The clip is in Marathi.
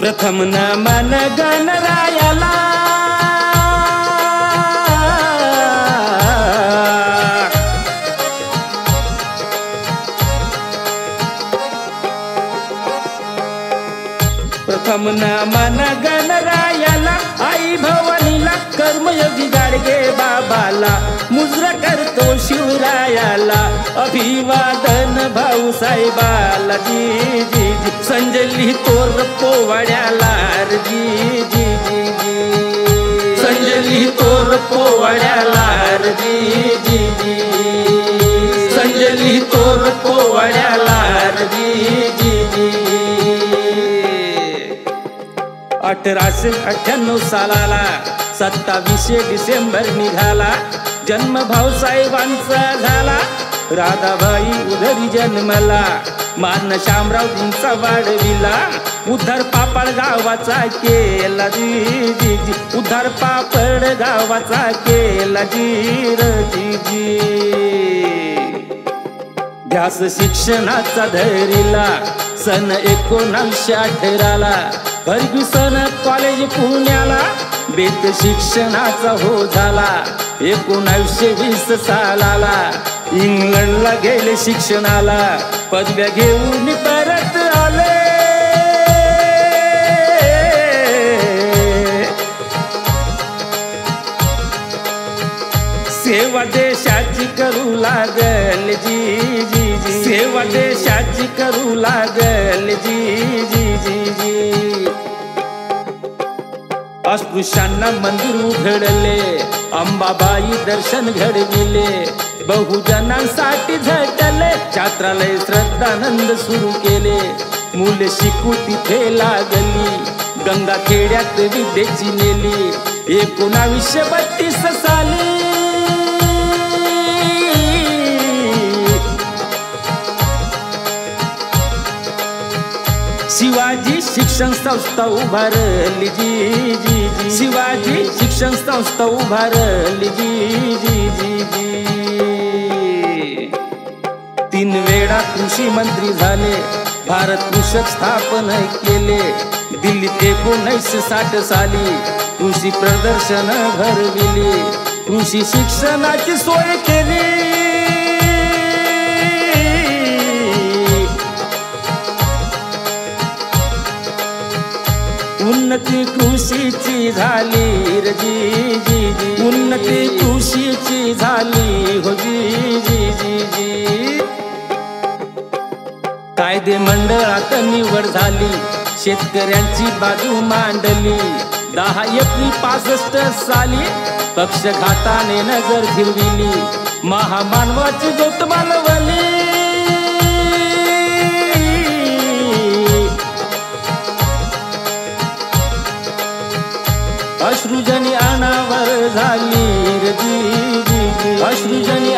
प्रथम नमन गणरायाला प्रथम न मन गणरायाला आई भवानीला कर्मयोगी गाडगे बाबाला मुजरा करतो शिवरायाला अभिवादन भाऊ साहेबाला जी जी जी. संजली तोर पोवाड्याला जी जी जी जी. संजली तोर पोवाड्याला जी जी जी. संजली तोर पोवाड्याला जी जी जी. अठराशे अठ्ठ्याण्णव सालाला सत्तावीसशे डिसेंबर निघाला. जन्म भाऊसाहेबांचा झाला. राधाबाई उधरी जन्मला. मान शामरावजींचा वाढविला. उद्धर पापड गावाचा केला जी जी उद्धर पापड गावाचा केला जी र जी जी ध्यास शिक्षणाचा धरिला. सन एकोणावीसशे अठराला. फर्ग्युसन कॉलेज पुण्याला. बेत शिक्षणाचा हो झाला. एकोणावीसशे वीस सालाला. इंग्लंडला गेले शिक्षणाला. पदव्या घेऊन परत आले. सेवा देशाची करू लागल जी जी जी. सेवा देशाची करू लागल जी जी जी जी. अस्पृश्यांना मंदिर उघडले. अंबाबाई दर्शन घडविले. बहुजनांसाठी झटले. छात्रालय श्रद्धानंद सुरू केले. मुले शिकू तिथे लागली. गंगा खेड्यात विद्येची नेली. एकोणावीसशे बत्तीस साली. शिवाजी शिक्षण संस्था उभारली. जी जी जी. शिवाजी शिक्षण संस्था उभारली. जी जी जी जी. तीन वेळा कृषी मंत्री झाले भारत कृषक स्थापन केले. दिल्लीत एकोणीसशे साठ साली कृषी प्रदर्शन भरविली कृषी शिक्षणाची सोय केली. उन्नती कृषीची झाली रजी जी जी उन्नती कृषीची झाली हो जी जी कायदे मंडळात निवड झाली. शेतकऱ्यांची बाजू मांडली. दहा एप्रिल पासष्ट साली पक्षघाताने नजर फिरविली. महामानवाची ज्योत मानवली. अश्रुजनी अनावर झाली अश्रुजनी